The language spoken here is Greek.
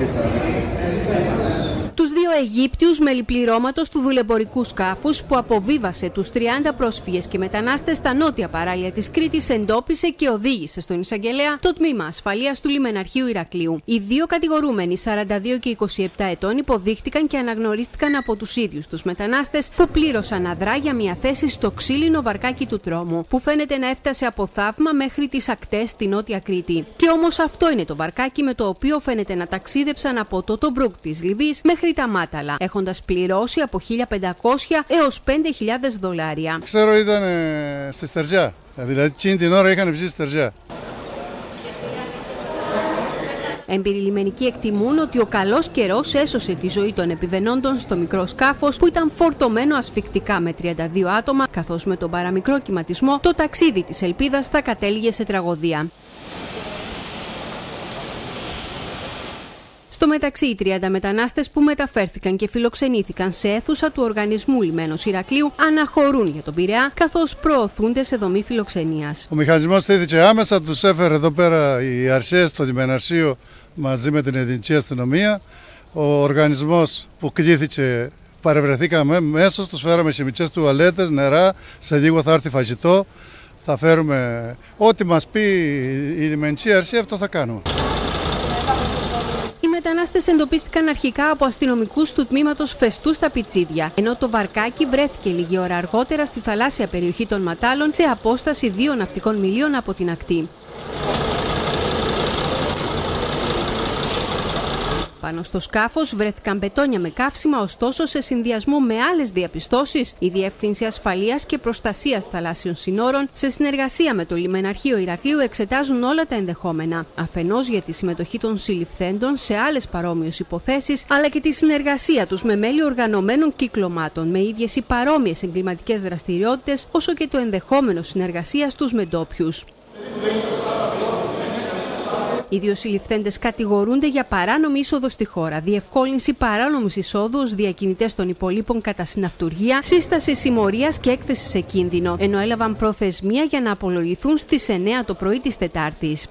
Του δύο Αιγύπτιου μελιπληρώματο του δουλεμπορικού σκάφους που αποβίβασε τους 30 πρόσφυγες και μετανάστες στα νότια παράλια της Κρήτης εντόπισε και οδήγησε στον εισαγγελέα το τμήμα ασφαλείας του λιμεναρχείου Ηρακλείου. Οι δύο κατηγορούμενοι, 42 και 27 ετών, υποδείχτηκαν και αναγνωρίστηκαν από τους ίδιους τους μετανάστες που πλήρωσαν αδρά για μια θέση στο ξύλινο βαρκάκι του τρόμου, που φαίνεται να έφτασε από θαύμα μέχρι τις ακτές στη νότια Κρήτη. Και όμως αυτό είναι το βαρκάκι με το οποίο φαίνεται να ταξίδεψαν από το Τομπρούκ της Λιβύης μέχρι τα Μάταλα, έχοντας πληρώσει από 1.500 έως 5.000 δολάρια. Ξέρω ήταν στη Στερζιά, δηλαδή εκείνη την ώρα είχαν βγει στη Στερζιά. Εμπειριλημενικοί εκτιμούν ότι ο καλός καιρός έσωσε τη ζωή των επιβενόντων στο μικρό σκάφος που ήταν φορτωμένο ασφικτικά με 32 άτομα, καθώς με τον παραμικρό κυματισμό το ταξίδι της Ελπίδας θα κατέληγε σε τραγωδία. Στο μεταξύ, οι 30 μετανάστες που μεταφέρθηκαν και φιλοξενήθηκαν σε αίθουσα του οργανισμού Λιμένος Ηρακλείου αναχωρούν για τον Πειραιά, καθώς προωθούνται σε δομή φιλοξενίας. Ο μηχανισμός θέτηκε άμεσα, τους έφερε εδώ πέρα οι αρχές στο λιμεναρσίο μαζί με την ελληνική αστυνομία. Ο οργανισμός που κλήθηκε παρευρεθήκαμε μέσως, τους φέραμε χημικέ τουαλέτες, νερά, σε λίγο θα έρθει φαγητό. Θα φέρουμε ό,τι μας πει η λιμενική αρχή, αυτό θα κάνουμε μετανάστες εντοπίστηκαν αρχικά από αστυνομικούς του τμήματος Φεστού στα Πιτσίδια, ενώ το βαρκάκι βρέθηκε λίγη ώρα αργότερα στη θαλάσσια περιοχή των Ματάλων σε απόσταση δύο ναυτικών μιλίων από την ακτή. Πάνω στο σκάφος βρέθηκαν μπετόνια με καύσιμα, ωστόσο σε συνδυασμό με άλλες διαπιστώσεις, η Διεύθυνση Ασφαλείας και Προστασίας Θαλάσσιων Συνόρων, σε συνεργασία με το Λιμεναρχείο Ηρακλείου, εξετάζουν όλα τα ενδεχόμενα. Αφενός για τη συμμετοχή των συλληφθέντων σε άλλες παρόμοιες υποθέσεις, αλλά και τη συνεργασία τους με μέλη οργανωμένων κυκλωμάτων με ίδιες ή παρόμοιες εγκληματικές δραστηριότητες, όσο και το ενδεχόμενο συνεργασίας τους με ντόπιους. Οι δύο συλληφθέντε κατηγορούνται για παράνομη είσοδο στη χώρα, διευκόλυνση παράνομου εισόδους ω διακινητές των υπολείπων κατά συναυτουργία, σύσταση συμμορίας και έκθεση σε κίνδυνο, ενώ έλαβαν προθεσμία για να απολογηθούν στις 9 το πρωί της Τετάρτης.